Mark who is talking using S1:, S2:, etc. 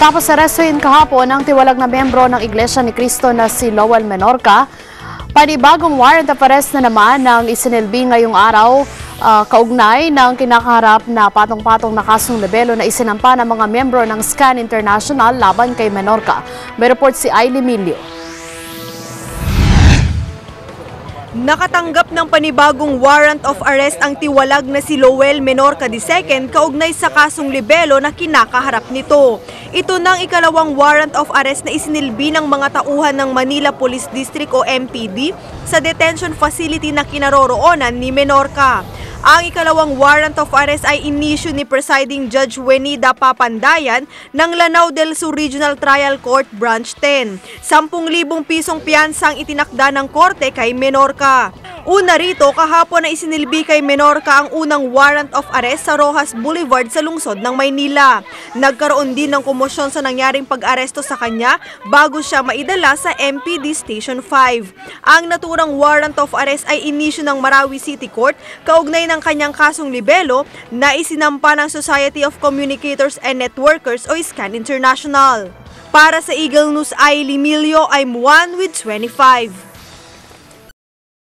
S1: Matapos arestuhin kahapon ang tiwalag na membro ng Iglesia ni Cristo na si Lowell Menorca, panibagong warrant of arrest na naman ng isinilbi ngayong araw ah, kaugnay ng kinakaharap na patong-patong na kasong lebelo na isinampa ng mga membro ng SCAN International laban kay Menorca. May report si Ailey Milio.
S2: Nakatanggap ng panibagong warrant of arrest ang tiwalag na si Lowell Menorca II kaugnay sa kasong libelo na kinakaharap nito. Ito nang ikalawang warrant of arrest na isinilbi ng mga tauhan ng Manila Police District o MPD sa detention facility na kinaroroonan ni Menorca. Ang ikalawang warrant of arrest ay inisyu ni Presiding Judge Wenida Papandayan ng Lanao del Sur Regional Trial Court Branch 10. 10,000 pisong piyansa ang itinakda ng korte kay Menorca. Una rito, kahapon na isinilbi kay Menorca ang unang warrant of arrest sa Rojas Boulevard sa lungsod ng Maynila. Nagkaroon din ng komosyon sa nangyaring pag-aresto sa kanya bago siya maidala sa MPD Station 5. Ang naturang warrant of arrest ay inisyu ng Marawi City Court kaugnay ng kanyang kasong libelo na isinampa ng Society of Communicators and Networkers o SCAN International. Para sa Eagle News, Ailey Milio, I'm one with 25.